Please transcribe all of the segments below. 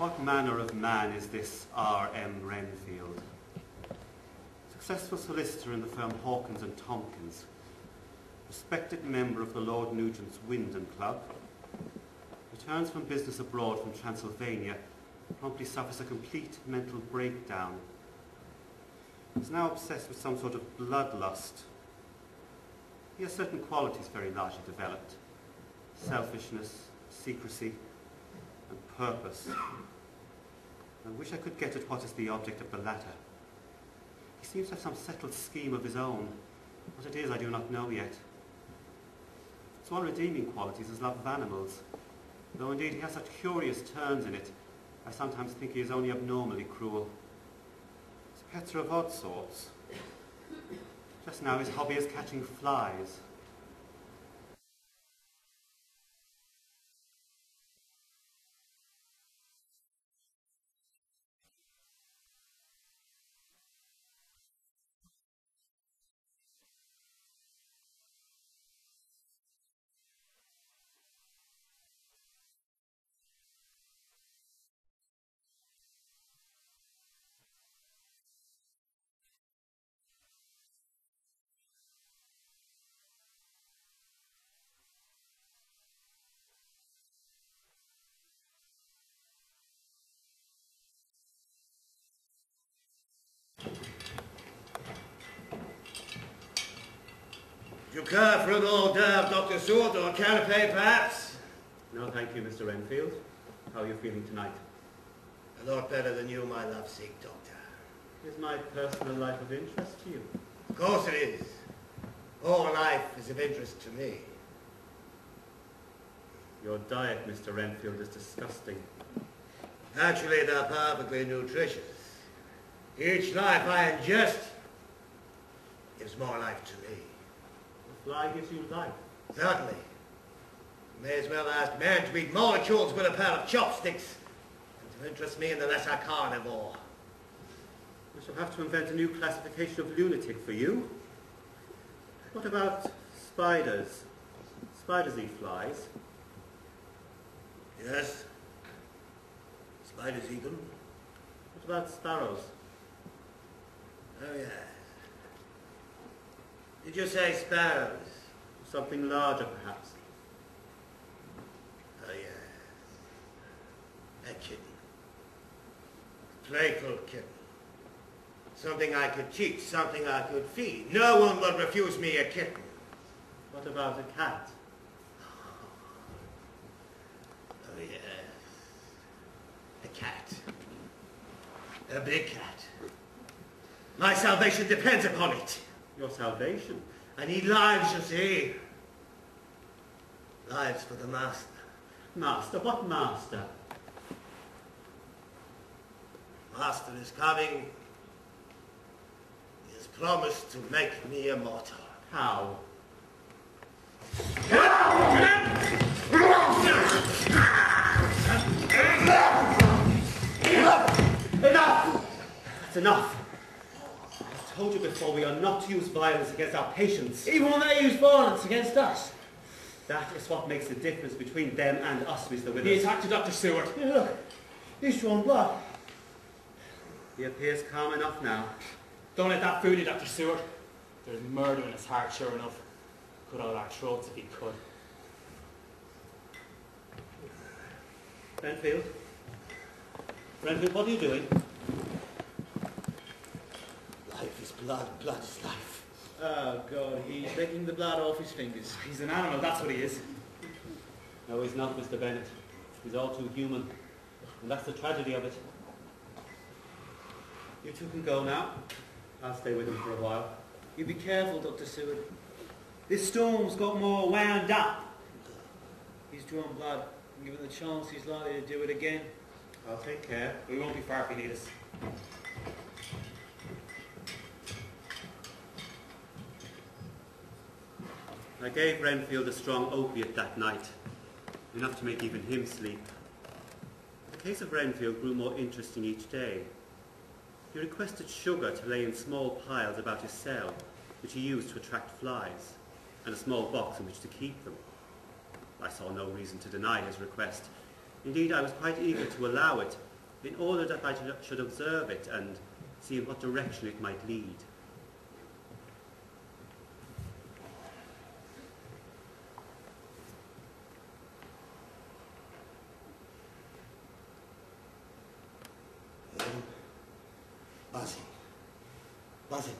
What manner of man is this R.M. Renfield? Successful solicitor in the firm Hawkins and Tompkins, respected member of the Lord Nugent's Wyndham Club, returns from business abroad from Transylvania, promptly suffers a complete mental breakdown. Is now obsessed with some sort of bloodlust. He has certain qualities very largely developed. Selfishness, secrecy, and purpose. I wish I could get at what is the object of the latter. He seems to have some settled scheme of his own. What it is I do not know yet. Its one redeeming quality is his love of animals. Though indeed he has such curious turns in it, I sometimes think he is only abnormally cruel. His pets are of odd sorts. Just now his hobby is catching flies. Do you care for an hors d'oeuvre, Dr. Seward, or a canapé, perhaps? No, thank you, Mr. Renfield. How are you feeling tonight? A lot better than you, my lovesick doctor. Is my personal life of interest to you? Of course it is. All life is of interest to me. Your diet, Mr. Renfield, is disgusting. Actually, they're perfectly nutritious. Each life I ingest gives more life to me. Fly gives you life. Certainly. May as well ask man to eat molecules with a pair of chopsticks and to interest me in the lesser carnivore. I shall have to invent a new classification of lunatic for you. What about spiders? Spiders eat flies. Yes? Spiders eat them? What about sparrows? Oh, yes. Did you say sparrows? Something larger, perhaps. Oh, yes. A kitten. A playful kitten. Something I could teach, something I could feed. No one would refuse me a kitten. What about a cat? Oh, yes. A cat. A big cat. My salvation depends upon it. Your salvation. I need lives, you see. Lives for the master. Master, what master? Master is coming. He has promised to make me immortal. How? Enough! That's enough. I told you before we are not to use violence against our patients. Even when they use violence against us. That is what makes the difference between them and us, Mr. He Withers. attacked Dr. Seward. Yeah, look, he's drawn blood. He appears calm enough now. Don't let that fool you, Dr. Seward. There's murder in his heart, sure enough. Cut out our throats if he could. Renfield? Renfield, what are you doing? Life is blood, blood is life. Oh God, he's licking the blood off his fingers. He's an animal, that's what he is. No, he's not, Mr. Bennett. He's all too human. And that's the tragedy of it. You two can go now. I'll stay with him for a while. You be careful, Dr. Seward. This storm's got more wound up. He's drawn blood, and given the chance, he's likely to do it again. I'll take care. We won't be far if you need us. I gave Renfield a strong opiate that night, enough to make even him sleep. The case of Renfield grew more interesting each day. He requested sugar to lay in small piles about his cell, which he used to attract flies, and a small box in which to keep them. I saw no reason to deny his request. Indeed, I was quite eager to allow it, in order that I should observe it and see in what direction it might lead. Buzzing. Buzzing.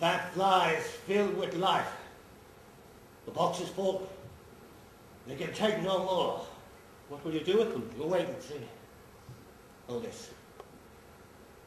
That fly is filled with life. The box is full. They can take no more. What will you do with them? You wait and see. Hold this.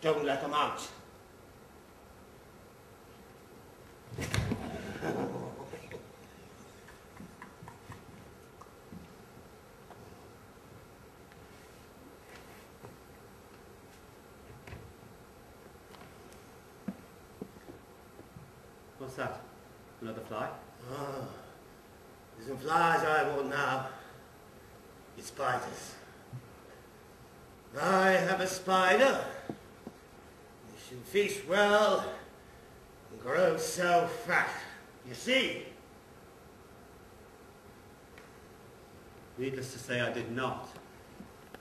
Don't let them out. What's that? Another fly? Ah, there's some flies I want now. It's spiders. I have a spider. They should feast well and grow so fat. You see? Needless to say, I did not.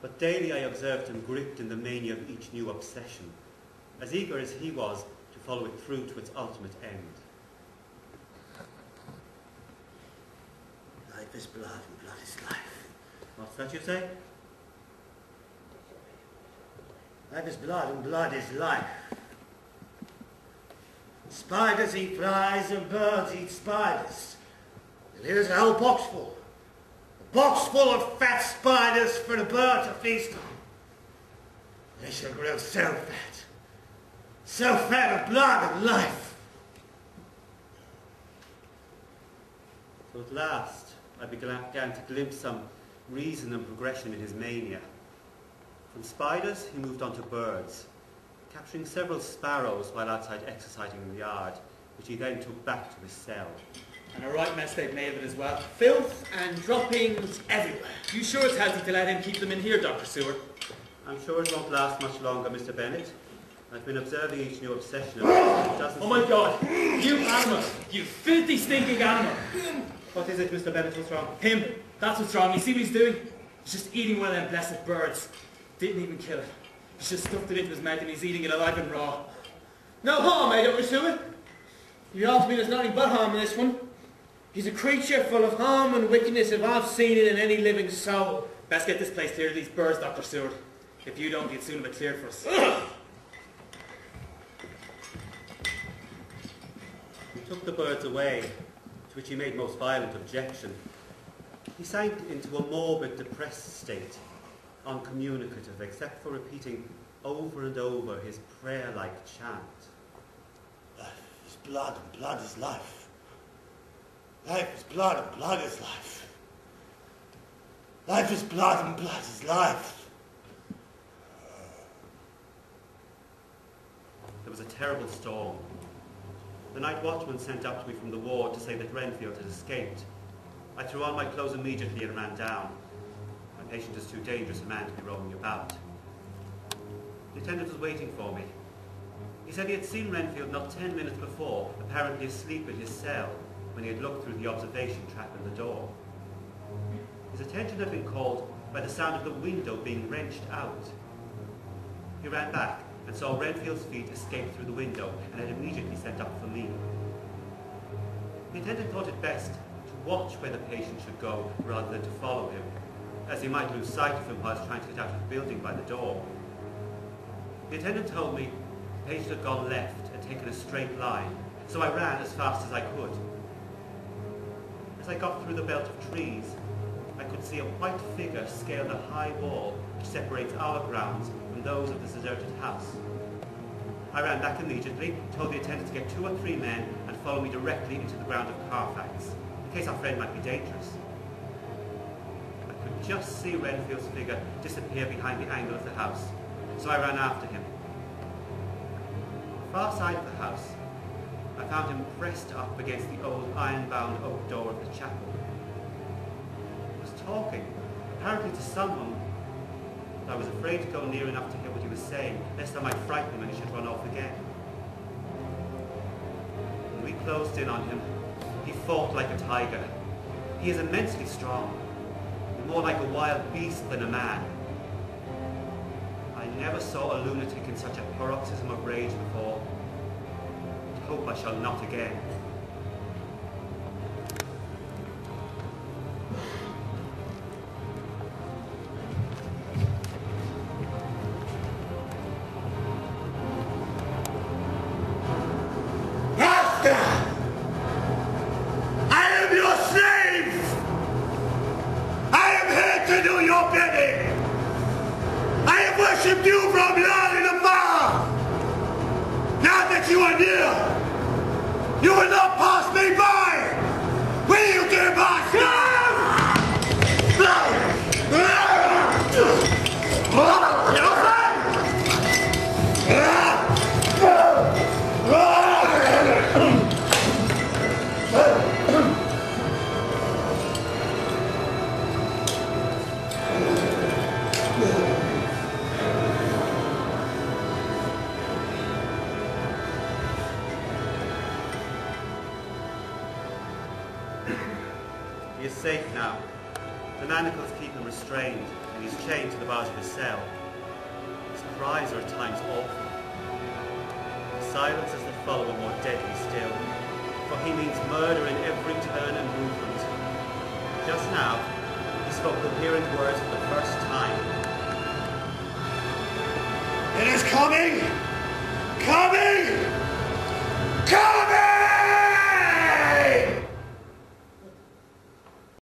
But daily I observed him gripped in the mania of each new obsession, as eager as he was to follow it through to its ultimate end. Life is blood and blood is life. What's that you say? Life is blood and blood is life. Spiders eat flies and birds eat spiders. And here's a whole box full. A box full of fat spiders for the bird to feast on. They shall grow so fat. So fat of blood and life. So at last I began to glimpse some reason and progression in his mania. From spiders he moved on to birds, capturing several sparrows while outside exercising in the yard, which he then took back to his cell. And a right mess they've made of it as well. Filth and droppings everywhere. You sure it's healthy to let him keep them in here, Dr. Seward? I'm sure it won't last much longer, Mr. Bennett. I've been observing each new obsession of his. It Oh my god! You animal! You filthy, stinking animal! What is it, Mr. Bennett? What's wrong? Him! That's what's wrong. You see what he's doing? He's just eating one of them blessed birds. Didn't even kill it. He's just stuffed it into his mouth and he's eating it alive and raw. No harm, eh, Dr. Seward? You ask me there's nothing but harm in this one. He's a creature full of harm and wickedness if I've seen it in any living soul. Best get this place cleared of these birds, Dr. Seward. If you don't, you'd soon have it cleared for us. took the birds away, to which he made most violent objection. He sank into a morbid, depressed state, uncommunicative, except for repeating over and over his prayer-like chant. Life is blood and blood is life. Life is blood and blood is life. Life is blood and blood is life. There was a terrible storm. The night watchman sent up to me from the ward to say that Renfield had escaped. I threw on my clothes immediately and ran down. My patient is too dangerous a man to be roaming about. The attendant was waiting for me. He said he had seen Renfield not ten minutes before, apparently asleep in his cell, when he had looked through the observation trap in the door. His attention had been called by the sound of the window being wrenched out. He ran back and saw Renfield's feet escape through the window and had immediately sent up for me. The attendant thought it best to watch where the patient should go rather than to follow him, as he might lose sight of him whilst trying to get out of the building by the door. The attendant told me the patient had gone left and taken a straight line, so I ran as fast as I could. As I got through the belt of trees, I could see a white figure scale the high wall which separates our grounds from those of the deserted house. I ran back immediately, told the attendant to get two or three men and follow me directly into the ground of Carfax, in case our friend might be dangerous. I could just see Renfield's figure disappear behind the angle of the house, so I ran after him. Far side of the house, I found him pressed up against the old iron-bound oak door of the chapel. Talking, apparently to someone, but I was afraid to go near enough to hear what he was saying, lest I might frighten him and he should run off again. When we closed in on him, he fought like a tiger. He is immensely strong, more like a wild beast than a man. I never saw a lunatic in such a paroxysm of rage before. I hope I shall not again. That you are not pass The manacles keep him restrained, and he's chained to the bars of his cell. His cries are at times awful. His silences that follow are more deadly still, for he means murder in every turn and movement. Just now, he spoke coherent words for the first time. It is coming! Coming! Coming!